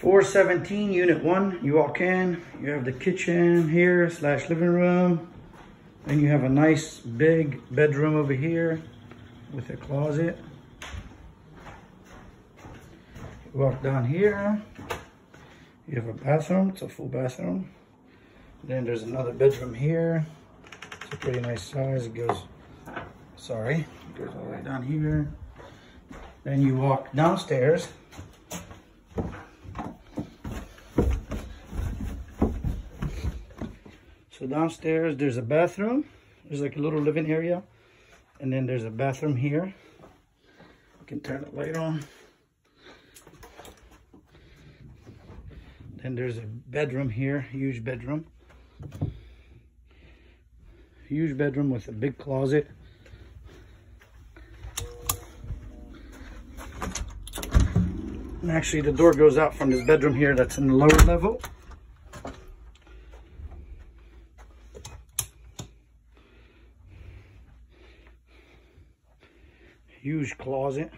417 unit one, you walk in, you have the kitchen here slash living room. Then you have a nice big bedroom over here with a closet. Walk down here, you have a bathroom, it's a full bathroom. Then there's another bedroom here. It's a pretty nice size. It goes, sorry, it goes all the way down here. Then you walk downstairs. So downstairs, there's a bathroom. There's like a little living area. And then there's a bathroom here. You can turn the light on. Then there's a bedroom here, huge bedroom. Huge bedroom with a big closet. And actually the door goes out from this bedroom here that's in the lower level. Huge closet.